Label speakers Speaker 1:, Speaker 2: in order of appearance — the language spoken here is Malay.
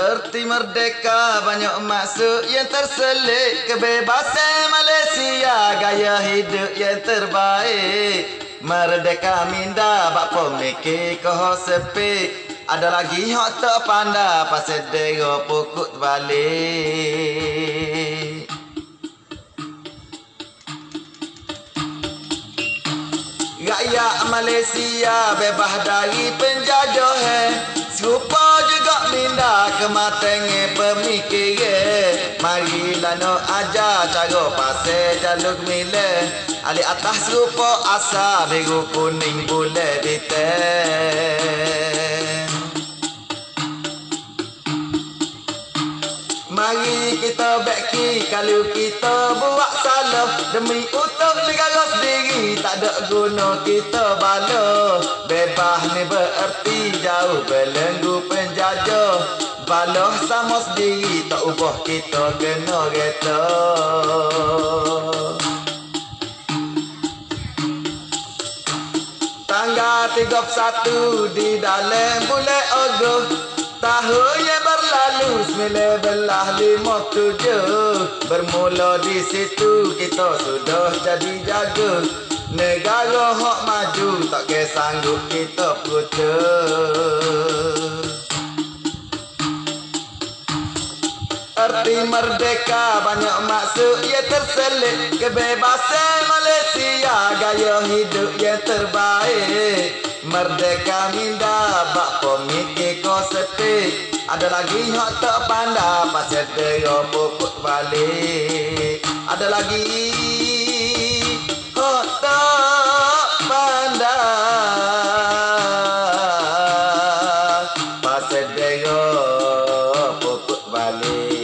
Speaker 1: Erti merdeka banyak maksud yang terselit. Kebebasan Malaysia gaya hidup yang terbaik. Merdeka minda bak pemikir kau sepi. Ada lagi hak tak pandai pasal dera pokok balik. Rakyat Malaysia bebas dari penjajah. Serupa juga minda kematangan pemikiran Marilah no ajar cara pasal jalur milah Ali atas serupa asa biru kuning boleh ditem Mari kita beki kalau kita buat salah Demi untuk negara sendiri tak ada guna kita bala Bebas ni bererti jauh belenggu Bala sama sendiri tak ubah kita kena reta Tanggal 31 di dalam bulan Ogos Tahun yang berlalu Sembilan belah lima tujuh Bermula di situ kita sudah jadi jaga Negara hak maju tak ke sanggup kita putus Erti merdeka banyak maksud yang terselit Kebebasan Malaysia gaya hidup yang terbaik. Merdeka minda bak pemikir kau sepi. Ada lagi hak tak pandai pasal dera pokok balik. Ada lagi hak tak pandai pasal dera pokok balik